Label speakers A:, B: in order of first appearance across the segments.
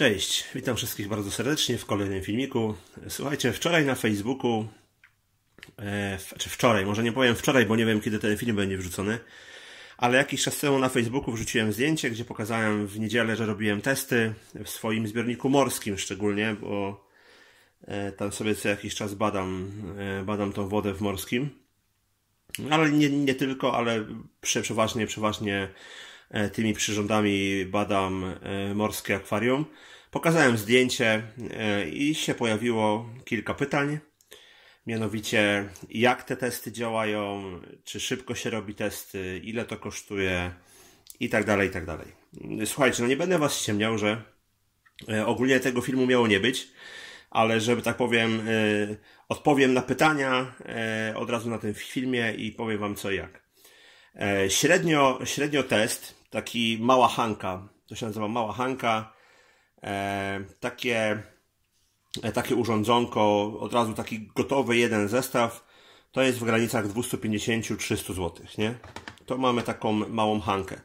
A: Cześć, witam wszystkich bardzo serdecznie w kolejnym filmiku. Słuchajcie, wczoraj na Facebooku, e, czy wczoraj, może nie powiem wczoraj, bo nie wiem kiedy ten film będzie wrzucony, ale jakiś czas temu na Facebooku wrzuciłem zdjęcie, gdzie pokazałem w niedzielę, że robiłem testy w swoim zbiorniku morskim szczególnie, bo e, tam sobie co jakiś czas badam, e, badam tą wodę w morskim. Ale nie, nie tylko, ale przeważnie, przeważnie tymi przyrządami badam e, morskie akwarium. Pokazałem zdjęcie e, i się pojawiło kilka pytań. Mianowicie, jak te testy działają, czy szybko się robi testy, ile to kosztuje i tak dalej, i tak dalej. Słuchajcie, no nie będę Was ściemniał, że ogólnie tego filmu miało nie być, ale żeby tak powiem, odpowiem na pytania od razu na tym filmie i powiem Wam co i jak. Średnio, średnio test taki mała Hanka, to się nazywa mała Hanka, e, takie, e, takie urządzonko, od razu taki gotowy jeden zestaw, to jest w granicach 250-300 zł, nie? To mamy taką małą Hankę.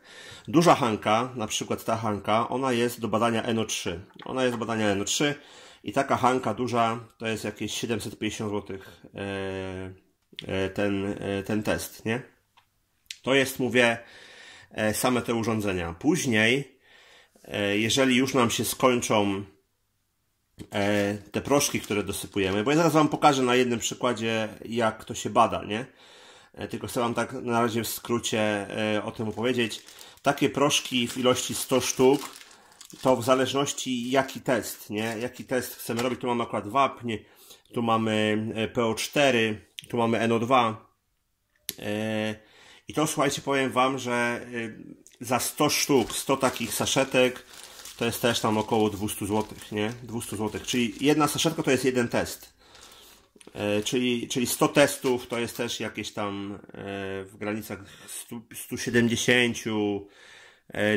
A: Duża Hanka, na przykład ta Hanka, ona jest do badania NO3. Ona jest do badania NO3 i taka Hanka duża to jest jakieś 750 zł e, e, ten, e, ten test, nie? To jest, mówię, E, same te urządzenia. Później, e, jeżeli już nam się skończą e, te proszki, które dosypujemy, bo ja zaraz Wam pokażę na jednym przykładzie, jak to się bada, nie? Tylko chcę Wam tak na razie w skrócie o tym opowiedzieć. Takie proszki w ilości 100 sztuk, to w zależności jaki test, nie? Jaki test chcemy robić. Tu mamy akurat wapń, tu mamy PO4, tu mamy NO2. I to słuchajcie, powiem Wam, że y, za 100 sztuk, 100 takich saszetek, to jest też tam około 200 zł, nie? 200 zł. Czyli jedna saszetka to jest jeden test. E, czyli, czyli 100 testów to jest też jakieś tam e, w granicach 100, 170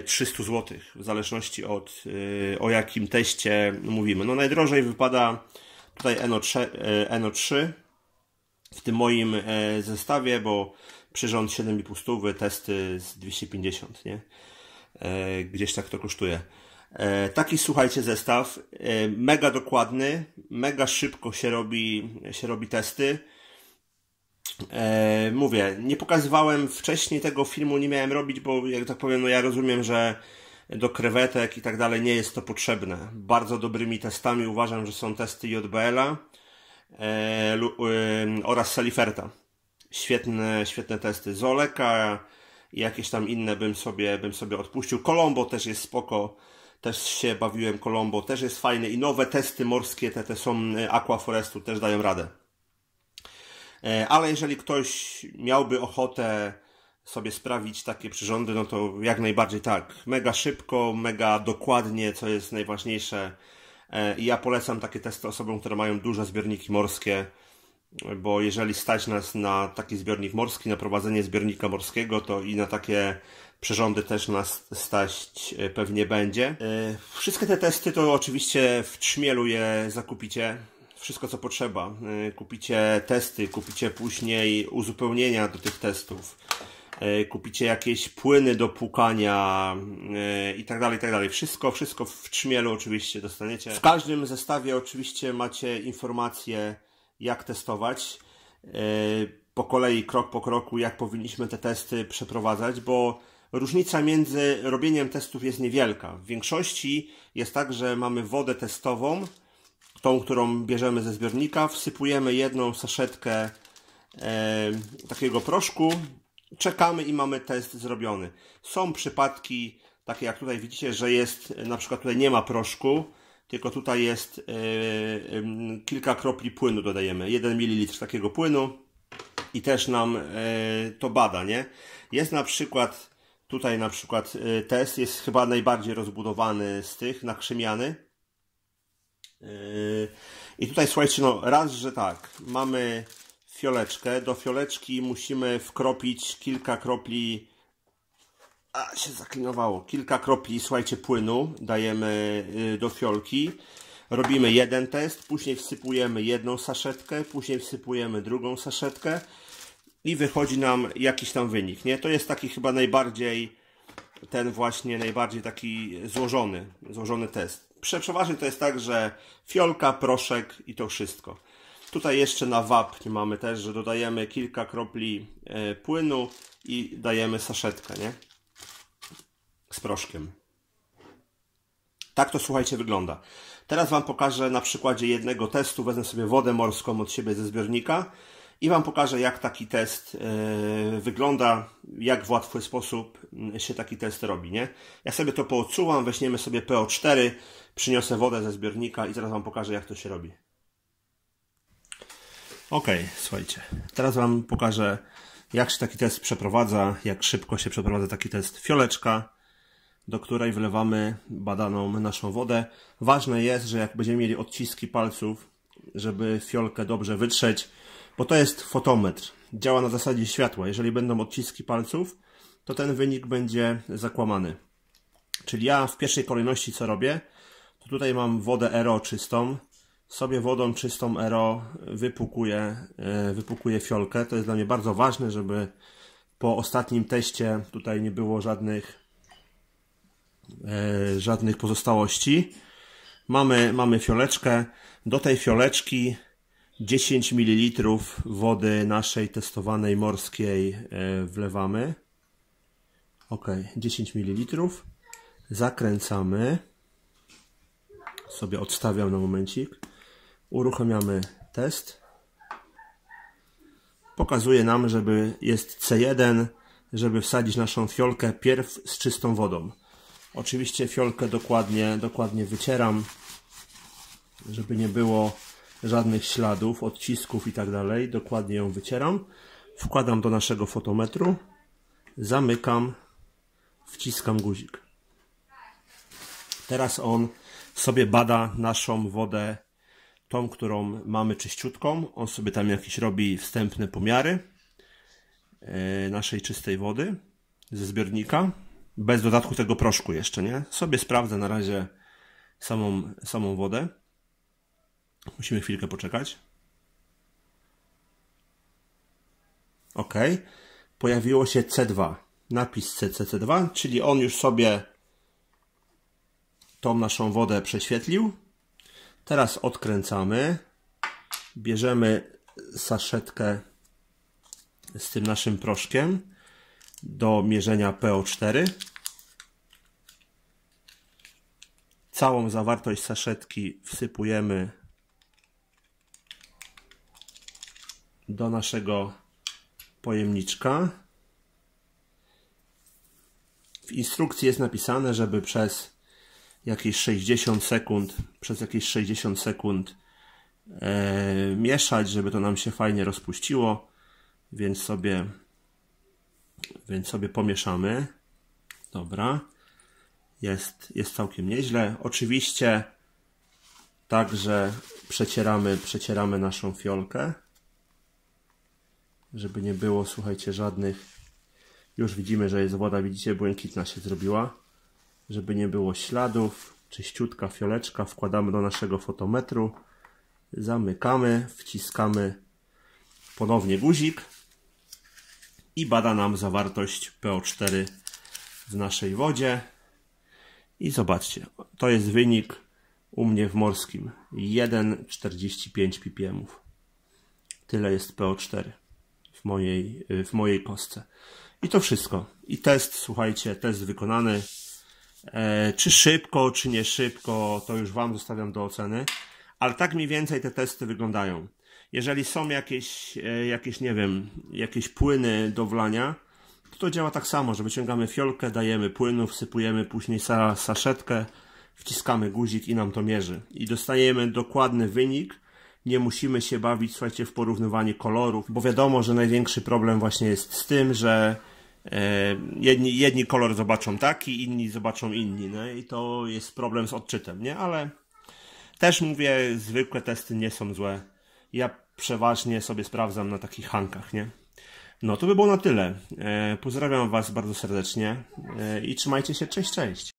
A: 300 zł, w zależności od e, o jakim teście mówimy. No najdrożej wypada tutaj NO3, NO3 w tym moim zestawie, bo przyrząd 7,5 stówy, testy z 250, nie? E, gdzieś tak to kosztuje. E, taki, słuchajcie, zestaw, e, mega dokładny, mega szybko się robi, się robi testy. E, mówię, nie pokazywałem wcześniej tego filmu, nie miałem robić, bo jak tak powiem, no ja rozumiem, że do krewetek i tak dalej nie jest to potrzebne. Bardzo dobrymi testami uważam, że są testy JBL-a e, e, oraz Saliferta świetne, świetne testy. Zoleka jakieś tam inne bym sobie, bym sobie odpuścił. Colombo też jest spoko. Też się bawiłem Colombo, też jest fajny i nowe testy morskie, te, te są e, Aquaforestu, też dają radę. E, ale jeżeli ktoś miałby ochotę sobie sprawić takie przyrządy, no to jak najbardziej tak. Mega szybko, mega dokładnie, co jest najważniejsze. E, I ja polecam takie testy osobom, które mają duże zbiorniki morskie bo jeżeli stać nas na taki zbiornik morski, na prowadzenie zbiornika morskiego, to i na takie przyrządy też nas stać e, pewnie będzie. E, wszystkie te testy to oczywiście w trzmielu je zakupicie. Wszystko co potrzeba. E, kupicie testy, kupicie później uzupełnienia do tych testów. Kupicie jakieś płyny do płukania i tak dalej, i tak dalej. Wszystko, wszystko w trzmielu oczywiście dostaniecie. W każdym zestawie oczywiście macie informacje jak testować e, po kolei, krok po kroku, jak powinniśmy te testy przeprowadzać, bo różnica między robieniem testów jest niewielka. W większości jest tak, że mamy wodę testową, tą, którą bierzemy ze zbiornika, wsypujemy jedną saszetkę e, takiego proszku, czekamy i mamy test zrobiony. Są przypadki, takie jak tutaj widzicie, że jest, na przykład tutaj nie ma proszku, tylko tutaj jest yy, kilka kropli płynu dodajemy. 1 ml takiego płynu i też nam yy, to bada, nie? Jest na przykład, tutaj na przykład yy, test jest chyba najbardziej rozbudowany z tych, na krzemiany. I tutaj słuchajcie, no raz, że tak, mamy fioleczkę, do fioleczki musimy wkropić kilka kropli a, się zaklinowało. Kilka kropli, słuchajcie, płynu dajemy y, do fiolki. Robimy jeden test, później wsypujemy jedną saszetkę, później wsypujemy drugą saszetkę i wychodzi nam jakiś tam wynik, nie? To jest taki chyba najbardziej, ten właśnie najbardziej taki złożony, złożony test. Przeważnie to jest tak, że fiolka, proszek i to wszystko. Tutaj jeszcze na wapń mamy też, że dodajemy kilka kropli e, płynu i dajemy saszetkę, nie? Z proszkiem. Tak to słuchajcie wygląda. Teraz Wam pokażę na przykładzie jednego testu. Wezmę sobie wodę morską od siebie ze zbiornika i Wam pokażę, jak taki test yy, wygląda, jak w łatwy sposób się taki test robi, nie? Ja sobie to poodsuwam, weźmiemy sobie PO4, przyniosę wodę ze zbiornika i zaraz Wam pokażę, jak to się robi. Ok, słuchajcie, teraz Wam pokażę, jak się taki test przeprowadza, jak szybko się przeprowadza taki test fioleczka, do której wlewamy badaną naszą wodę. Ważne jest, że jak będziemy mieli odciski palców, żeby fiolkę dobrze wytrzeć, bo to jest fotometr. Działa na zasadzie światła. Jeżeli będą odciski palców, to ten wynik będzie zakłamany. Czyli ja w pierwszej kolejności co robię, to tutaj mam wodę RO czystą, sobie wodą czystą RO wypukuję, e, wypukuję fiolkę. To jest dla mnie bardzo ważne, żeby po ostatnim teście tutaj nie było żadnych, żadnych pozostałości. Mamy, mamy fioleczkę. Do tej fioleczki 10 ml wody naszej testowanej morskiej e, wlewamy. Ok, 10 ml. Zakręcamy. Sobie odstawiam na momencik. Uruchamiamy test. Pokazuje nam, żeby jest C1, żeby wsadzić naszą fiolkę pierw z czystą wodą. Oczywiście fiolkę dokładnie, dokładnie wycieram, żeby nie było żadnych śladów, odcisków i tak dalej. Dokładnie ją wycieram. Wkładam do naszego fotometru. Zamykam. Wciskam guzik. Teraz on sobie bada naszą wodę, tą, którą mamy czyściutką. On sobie tam jakieś robi wstępne pomiary e, naszej czystej wody ze zbiornika. Bez dodatku tego proszku jeszcze, nie? Sobie sprawdzę na razie samą, samą wodę. Musimy chwilkę poczekać. OK. Pojawiło się C2. Napis CCC2, czyli on już sobie tą naszą wodę prześwietlił. Teraz odkręcamy. Bierzemy saszetkę z tym naszym proszkiem do mierzenia PO4. Całą zawartość saszetki wsypujemy do naszego pojemniczka. W instrukcji jest napisane, żeby przez jakieś 60 sekund, przez jakieś 60 sekund e, mieszać, żeby to nam się fajnie rozpuściło, więc sobie, więc sobie pomieszamy. Dobra, jest, jest całkiem nieźle. Oczywiście także przecieramy, przecieramy naszą fiolkę żeby nie było, słuchajcie, żadnych... Już widzimy, że jest woda, widzicie, błękitna się zrobiła. Żeby nie było śladów, czyściutka fioleczka, wkładamy do naszego fotometru, zamykamy, wciskamy ponownie guzik i bada nam zawartość PO4 w naszej wodzie. I zobaczcie, to jest wynik u mnie w morskim 1,45 ppm. Tyle jest PO4 w mojej, w mojej kostce. I to wszystko. I test, słuchajcie, test wykonany. E, czy szybko, czy nie szybko, to już Wam zostawiam do oceny. Ale tak mniej więcej te testy wyglądają. Jeżeli są jakieś, e, jakieś nie wiem, jakieś płyny do wlania, to to działa tak samo, że wyciągamy fiolkę, dajemy płynu, wsypujemy później sa, saszetkę, wciskamy guzik i nam to mierzy. I dostajemy dokładny wynik, nie musimy się bawić, słuchajcie, w porównywanie kolorów, bo wiadomo, że największy problem właśnie jest z tym, że e, jedni, jedni kolor zobaczą taki, inni zobaczą inni, no i to jest problem z odczytem, nie? Ale też mówię, zwykłe testy nie są złe. Ja przeważnie sobie sprawdzam na takich hankach, nie? No to by było na tyle. E, pozdrawiam Was bardzo serdecznie e, i trzymajcie się. Cześć, cześć.